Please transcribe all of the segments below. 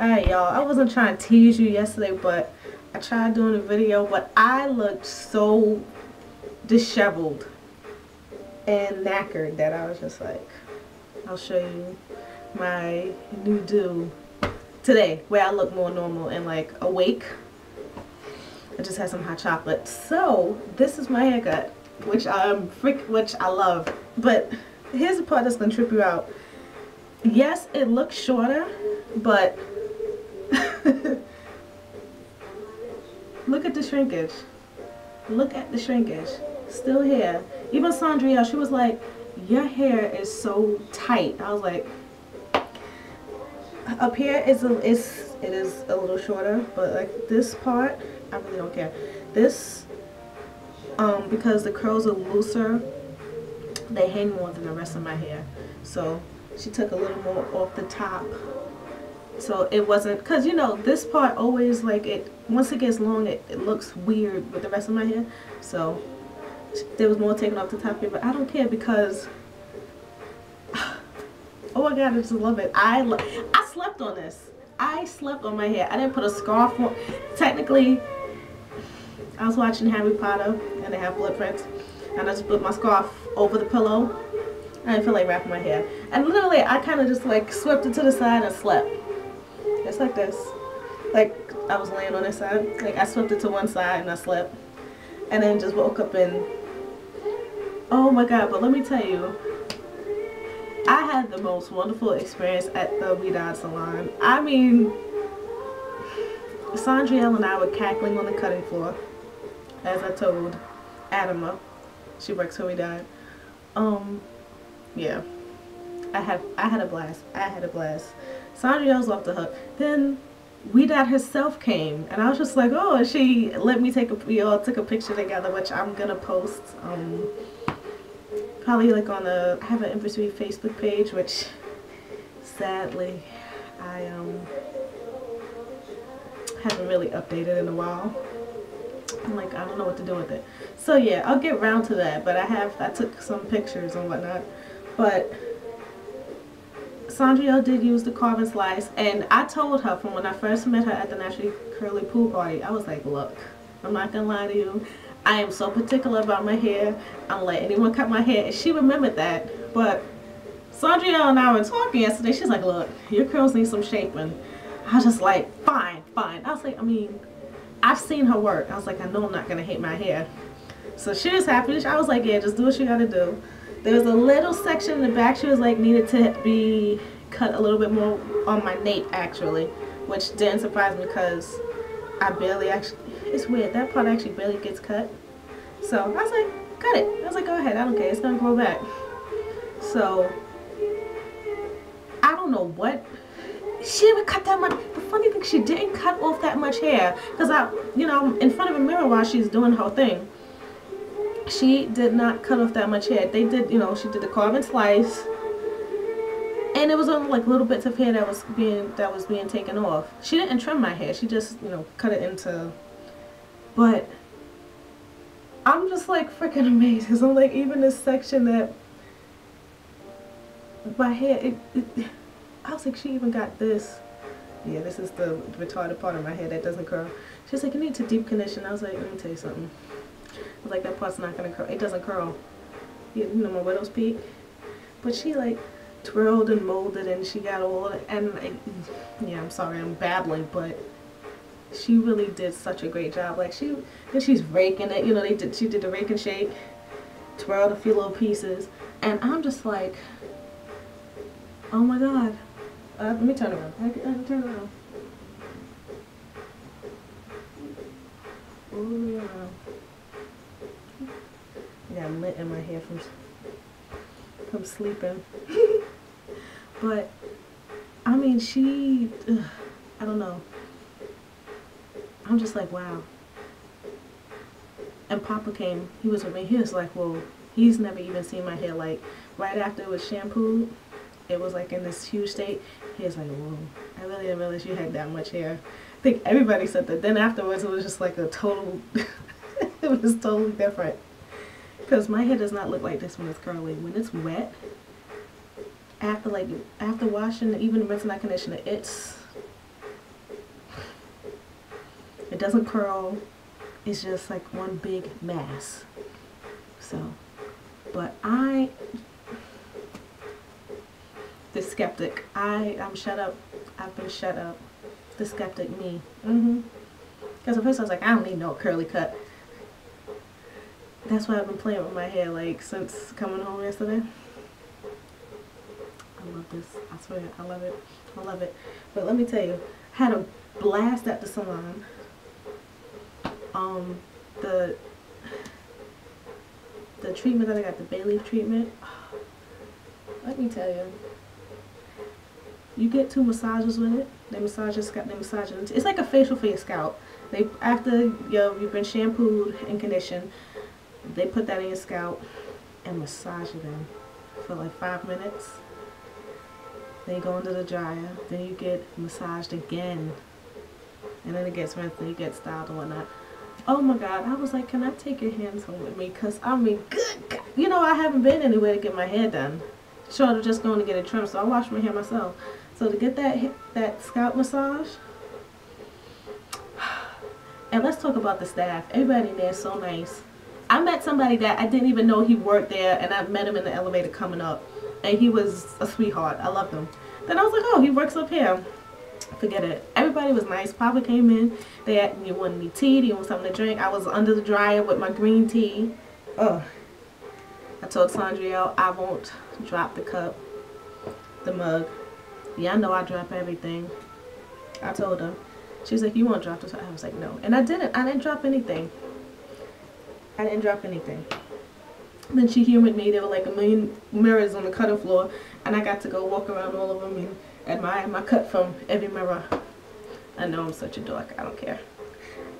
Alright y'all, I wasn't trying to tease you yesterday, but I tried doing a video, but I looked so disheveled and knackered that I was just like, I'll show you my new do today where I look more normal and like awake. I just had some hot chocolate. So this is my haircut, which I'm freak, which I love. But here's the part that's gonna trip you out. Yes, it looks shorter, but look at the shrinkage. Look at the shrinkage. Still here. Even Sondriel, she was like, your hair is so tight. I was like, up here is a, is it is a little shorter, but like this part, I really don't care. This, um, because the curls are looser, they hang more than the rest of my hair. So she took a little more off the top so it wasn't because you know this part always like it once it gets long it, it looks weird with the rest of my hair. So there was more taken off the top here but I don't care because oh my god I just love it. I I slept on this. I slept on my hair. I didn't put a scarf on. Technically I was watching Harry Potter and the Half-Blood Prince and I just put my scarf over the pillow. I didn't feel like wrapping my hair. And literally I kind of just like swept it to the side and slept it's like this. Like I was laying on this side. Like I swept it to one side and I slept. And then just woke up and oh my god, but let me tell you, I had the most wonderful experience at the Ouidad salon. I mean, Sondriel and I were cackling on the cutting floor, as I told Adama. She works for Ouidad. Um, yeah. I had I had a blast. I had a blast. Sondriel's off the hook. Then Ouidad herself came and I was just like, oh, she let me take a, we all took a picture together, which I'm gonna post, um, probably like on the, I have an Reed Facebook page, which sadly, I, um, haven't really updated in a while. I'm like, I don't know what to do with it. So yeah, I'll get round to that, but I have, I took some pictures and whatnot, but Sondriel did use the carve and slice and I told her from when I first met her at the Naturally Curly Pool Party, I was like, look, I'm not gonna lie to you. I am so particular about my hair. I don't let anyone cut my hair. And she remembered that. But Sondriel and I were talking yesterday. She's like, look, your curls need some shaping. I was just like, fine, fine. I was like, I mean, I've seen her work. I was like, I know I'm not gonna hate my hair. So she was happy. I was like, yeah, just do what you gotta do. There was a little section in the back she was like needed to be cut a little bit more on my nape actually, which didn't surprise me because I barely actually, it's weird, that part actually barely gets cut. So I was like, cut it. I was like, go ahead, I don't care, it's gonna grow back. So, I don't know what, she didn't cut that much, the funny thing, she didn't cut off that much hair because I, you know, in front of a mirror while she's doing her thing she did not cut off that much hair. They did, you know, she did the carve and slice. And it was only like little bits of hair that was being that was being taken off. She didn't trim my hair. She just, you know, cut it into but I'm just like freaking amazed because I'm like even this section that my hair it, it, I was like she even got this yeah this is the retarded part of my hair that doesn't curl she's like you need to deep condition I was like let me tell you something like that part's not gonna curl. It doesn't curl. You know my widow's peak. But she like twirled and molded and she got all. And like, yeah, I'm sorry, I'm babbling, but she really did such a great job. Like she, and she's raking it. You know, they did. She did the rake and shake, twirled a few little pieces, and I'm just like, oh my god. Uh, let me turn around. I I can turn around. Oh yeah. Got lint in my hair from from sleeping. but I mean, she, ugh, I don't know. I'm just like, wow. And Papa came, he was with me. He was like, well, he's never even seen my hair. Like, right after it was shampooed, it was like in this huge state. He was like, whoa, I really didn't realize you had that much hair. I think everybody said that. Then afterwards, it was just like a total, it was totally different. Because my hair does not look like this when it's curly. When it's wet, after like after washing, even rinsing that conditioner, it's it doesn't curl. It's just like one big mass. So, but I, the skeptic, I, I'm shut up. I've been shut up. The skeptic me. Mm-hmm. Because at first I was like, I don't need no curly cut. That's why I've been playing with my hair like since coming home yesterday. I love this. I swear, I love it. I love it. But let me tell you, I had a blast at the salon. Um, the the treatment that I got, the bay leaf treatment. Let me tell you, you get two massages with it. They massage your scalp. They massage it. It's like a facial for your scalp. They after you know, you've been shampooed and conditioned, they put that in your scalp and massage it in for like five minutes. Then you go into the dryer. Then you get massaged again. And then it gets rinsed and you get styled and whatnot. Oh my God. I was like, can I take your hands home with me? Because, I mean, good God. You know, I haven't been anywhere to get my hair done. Short of just going to get it trimmed. So I wash my hair myself. So to get that, that scalp massage. And let's talk about the staff. Everybody there is so nice. I met somebody that I didn't even know he worked there and I met him in the elevator coming up and he was a sweetheart. I loved him. Then I was like, oh, he works up here. Forget it. Everybody was nice. Papa came in. They had, you want any tea? Do you want something to drink? I was under the dryer with my green tea. Oh. I told Sondriel I won't drop the cup, the mug. Yeah, I know I drop everything. I told her. She was like, you won't drop this. I was like, no. And I didn't. I didn't drop anything. I didn't drop anything. Then she humored me. There were like a million mirrors on the cutting floor, and I got to go walk around all of them and admire my cut from every mirror. I know I'm such a dork. I don't care.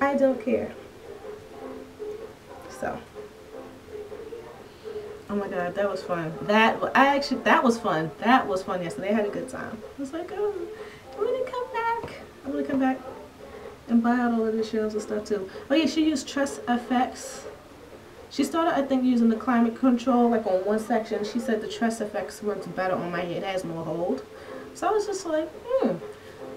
I don't care. So. Oh my god, that was fun. That I actually that was fun. That was fun yesterday. I had a good time. I was like, oh, I'm gonna come back. I'm gonna come back and buy out all of the shelves and stuff too. Oh yeah, she used Tress Effects she started, I think, using the climate control, like on one section. She said the Tress Effects works better on my hair. It has more hold. So I was just like, hmm.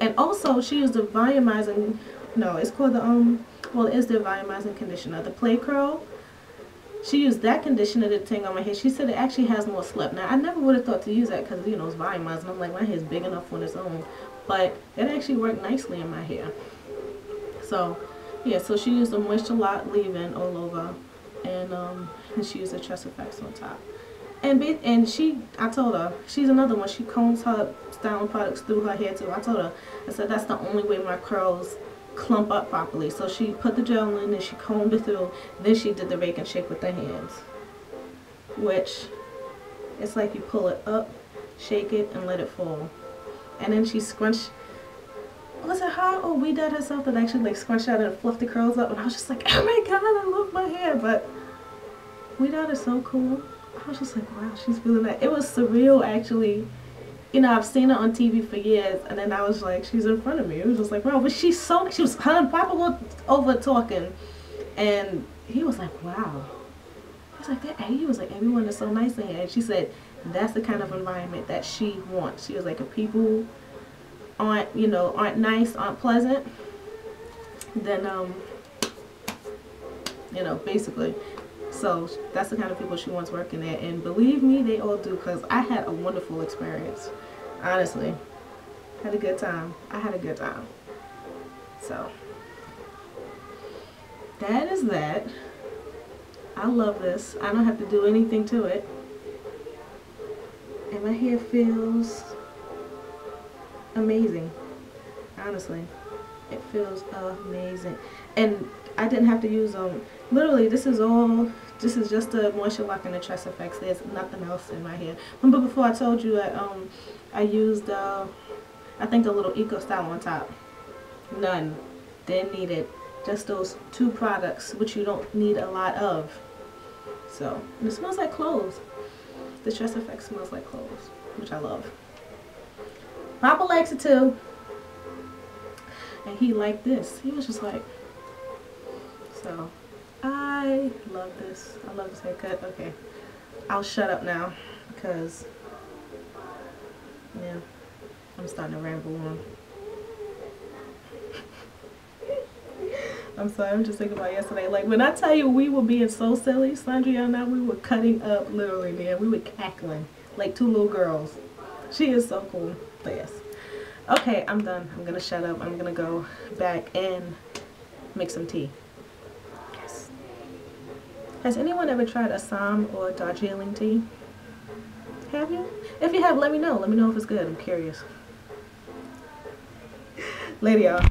And also, she used the volumizing, no, it's called the, um, well, it is the volumizing conditioner. The Play Curl. She used that conditioner to on my hair. She said it actually has more slip. Now, I never would have thought to use that because, you know, it's volumizing. I'm like, my hair is big enough on its own. But it actually worked nicely in my hair. So, yeah, so she used the Moisture Lock leave-in all over and um, she used the Tress Effects on top. And be, and she, I told her, she's another one. She combs her styling products through her hair too. I told her, I said that's the only way my curls clump up properly. So she put the gel in and she combed it through. Then she did the rake and shake with her hands, which it's like you pull it up, shake it, and let it fall. And then she scrunched was it her or Ouidad herself that actually like scrunched out and fluffed the curls up and I was just like oh my god I love my hair but Ouidad is so cool. I was just like wow she's feeling that it was surreal actually. You know I've seen her on TV for years and then I was like she's in front of me. It was just like wow but she's so she was her and Papa over talking and he was like wow. He was like that he was like everyone is so nice in here. And she said that's the kind of environment that she wants. She was like if people aren't, you know, aren't nice, aren't pleasant, then, um, you know, basically. So that's the kind of people she wants working there. And believe me, they all do because I had a wonderful experience. Honestly. Had a good time. I had a good time. So that is that. I love this. I don't have to do anything to it. And my hair feels amazing. Honestly. It feels amazing. And I didn't have to use um literally this is all this is just a moisture lock and the Tress Effects. There's nothing else in my hair. Remember before I told you that um I used uh I think a little eco style on top. None. Didn't need it. Just those two products which you don't need a lot of. So it smells like clothes. The Tress Effects smells like clothes, which I love. Papa likes it too. And he liked this. He was just like, so I love this. I love this haircut. Okay. I'll shut up now because, yeah, I'm starting to ramble on. I'm sorry, I'm just thinking about yesterday. Like when I tell you we were being so silly, Sondriel and I, we were cutting up literally, man. We were cackling like two little girls. She is so cool. But yes. Okay, I'm done. I'm gonna shut up. I'm gonna go back and make some tea. Yes. Has anyone ever tried Assam or Darjeeling tea? Have you? If you have, let me know. Let me know if it's good. I'm curious. Later, y'all.